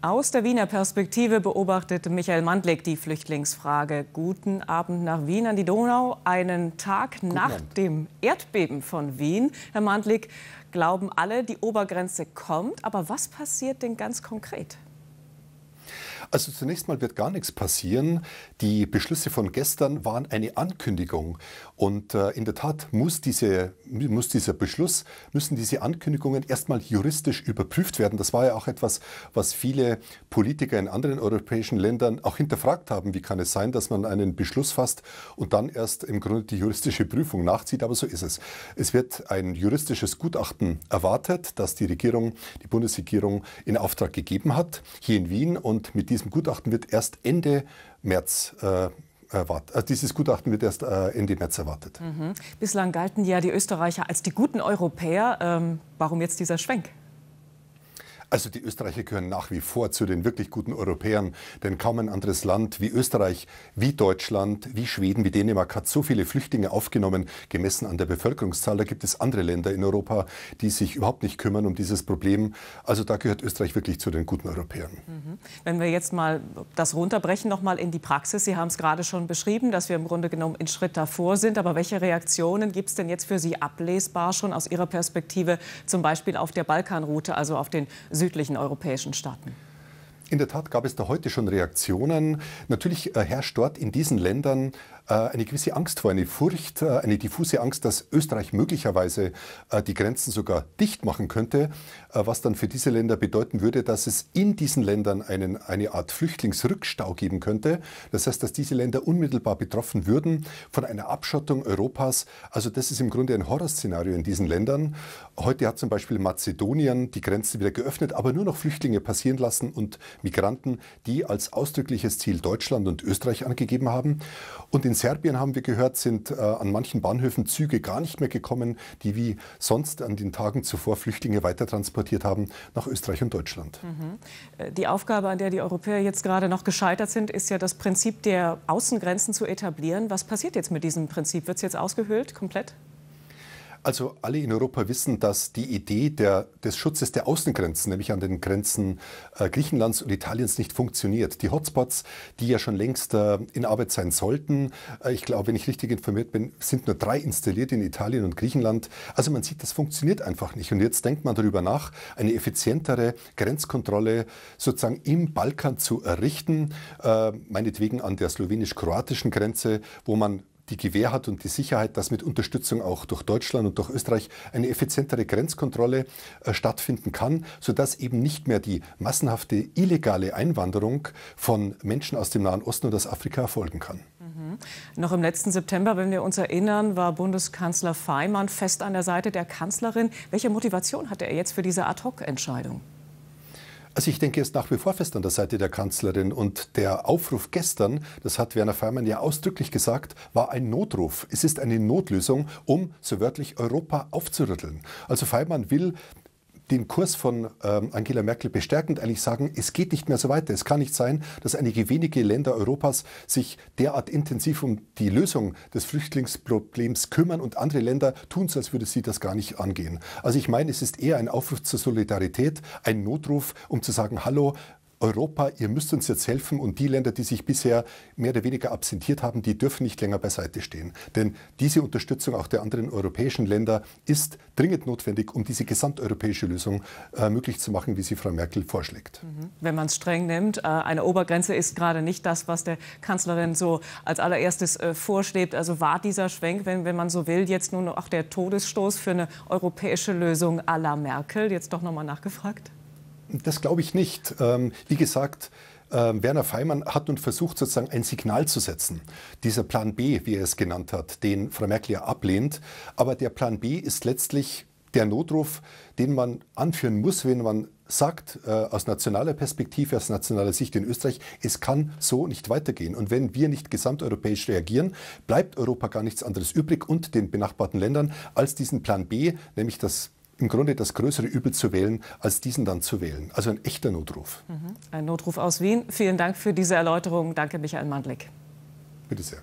Aus der Wiener Perspektive beobachtet Michael Mandlik die Flüchtlingsfrage. Guten Abend nach Wien an die Donau, einen Tag Guten nach Abend. dem Erdbeben von Wien. Herr Mandlik, glauben alle, die Obergrenze kommt. Aber was passiert denn ganz konkret? Also zunächst mal wird gar nichts passieren. Die Beschlüsse von gestern waren eine Ankündigung. Und äh, in der Tat muss, diese, muss dieser Beschluss, müssen diese Ankündigungen erstmal juristisch überprüft werden. Das war ja auch etwas, was viele Politiker in anderen europäischen Ländern auch hinterfragt haben. Wie kann es sein, dass man einen Beschluss fasst und dann erst im Grunde die juristische Prüfung nachzieht? Aber so ist es. Es wird ein juristisches Gutachten erwartet, das die Regierung, die Bundesregierung in Auftrag gegeben hat, hier in Wien. Und mit diesem Gutachten wird erst Ende März äh, erwartet. Also dieses Gutachten wird erst äh, Ende März erwartet. Mhm. Bislang galten ja die Österreicher als die guten Europäer. Ähm, warum jetzt dieser Schwenk? Also die Österreicher gehören nach wie vor zu den wirklich guten Europäern, denn kaum ein anderes Land wie Österreich, wie Deutschland, wie Schweden, wie Dänemark hat so viele Flüchtlinge aufgenommen, gemessen an der Bevölkerungszahl. Da gibt es andere Länder in Europa, die sich überhaupt nicht kümmern um dieses Problem. Also da gehört Österreich wirklich zu den guten Europäern. Mhm. Wenn wir jetzt mal das runterbrechen, noch mal in die Praxis. Sie haben es gerade schon beschrieben, dass wir im Grunde genommen in Schritt davor sind. Aber welche Reaktionen gibt es denn jetzt für Sie ablesbar schon aus Ihrer Perspektive, zum Beispiel auf der Balkanroute, also auf den südlichen europäischen Staaten. In der Tat gab es da heute schon Reaktionen. Natürlich äh, herrscht dort in diesen Ländern äh, eine gewisse Angst vor, eine Furcht, äh, eine diffuse Angst, dass Österreich möglicherweise die Grenzen sogar dicht machen könnte, was dann für diese Länder bedeuten würde, dass es in diesen Ländern einen, eine Art Flüchtlingsrückstau geben könnte. Das heißt, dass diese Länder unmittelbar betroffen würden von einer Abschottung Europas. Also das ist im Grunde ein Horrorszenario in diesen Ländern. Heute hat zum Beispiel Mazedonien die Grenzen wieder geöffnet, aber nur noch Flüchtlinge passieren lassen und Migranten, die als ausdrückliches Ziel Deutschland und Österreich angegeben haben. Und in Serbien haben wir gehört, sind äh, an manchen Bahnhöfen Züge gar nicht mehr gekommen, die wie sonst an den Tagen zuvor Flüchtlinge weitertransportiert haben nach Österreich und Deutschland. Mhm. Äh, die Aufgabe, an der die Europäer jetzt gerade noch gescheitert sind, ist ja das Prinzip der Außengrenzen zu etablieren. Was passiert jetzt mit diesem Prinzip? Wird es jetzt ausgehöhlt komplett? Also alle in Europa wissen, dass die Idee der, des Schutzes der Außengrenzen, nämlich an den Grenzen äh, Griechenlands und Italiens, nicht funktioniert. Die Hotspots, die ja schon längst äh, in Arbeit sein sollten, äh, ich glaube, wenn ich richtig informiert bin, sind nur drei installiert in Italien und Griechenland. Also man sieht, das funktioniert einfach nicht. Und jetzt denkt man darüber nach, eine effizientere Grenzkontrolle sozusagen im Balkan zu errichten, äh, meinetwegen an der slowenisch-kroatischen Grenze, wo man die Gewähr hat und die Sicherheit, dass mit Unterstützung auch durch Deutschland und durch Österreich eine effizientere Grenzkontrolle äh, stattfinden kann, sodass eben nicht mehr die massenhafte illegale Einwanderung von Menschen aus dem Nahen Osten und aus Afrika erfolgen kann. Mhm. Noch im letzten September, wenn wir uns erinnern, war Bundeskanzler Feimann fest an der Seite der Kanzlerin. Welche Motivation hatte er jetzt für diese Ad-hoc-Entscheidung? Also ich denke, er ist nach wie vor fest an der Seite der Kanzlerin. Und der Aufruf gestern, das hat Werner Feimann ja ausdrücklich gesagt, war ein Notruf. Es ist eine Notlösung, um so wörtlich Europa aufzurütteln. Also Feimann will den Kurs von ähm, Angela Merkel bestärkend eigentlich sagen, es geht nicht mehr so weiter. Es kann nicht sein, dass einige wenige Länder Europas sich derart intensiv um die Lösung des Flüchtlingsproblems kümmern und andere Länder tun so, als würde sie das gar nicht angehen. Also ich meine, es ist eher ein Aufruf zur Solidarität, ein Notruf, um zu sagen, hallo, Europa, ihr müsst uns jetzt helfen und die Länder, die sich bisher mehr oder weniger absentiert haben, die dürfen nicht länger beiseite stehen. Denn diese Unterstützung auch der anderen europäischen Länder ist dringend notwendig, um diese gesamteuropäische Lösung äh, möglich zu machen, wie sie Frau Merkel vorschlägt. Mhm. Wenn man es streng nimmt, äh, eine Obergrenze ist gerade nicht das, was der Kanzlerin so als allererstes äh, vorschwebt. Also war dieser Schwenk, wenn, wenn man so will, jetzt nun auch der Todesstoß für eine europäische Lösung à la Merkel? Jetzt doch nochmal nachgefragt? Das glaube ich nicht. Ähm, wie gesagt, ähm, Werner Feimann hat nun versucht, sozusagen ein Signal zu setzen. Dieser Plan B, wie er es genannt hat, den Frau Merkel ja ablehnt. Aber der Plan B ist letztlich der Notruf, den man anführen muss, wenn man sagt, äh, aus nationaler Perspektive, aus nationaler Sicht in Österreich, es kann so nicht weitergehen. Und wenn wir nicht gesamteuropäisch reagieren, bleibt Europa gar nichts anderes übrig und den benachbarten Ländern als diesen Plan B, nämlich das im Grunde das größere Übel zu wählen, als diesen dann zu wählen. Also ein echter Notruf. Mhm. Ein Notruf aus Wien. Vielen Dank für diese Erläuterung. Danke, Michael Mandlik. Bitte sehr.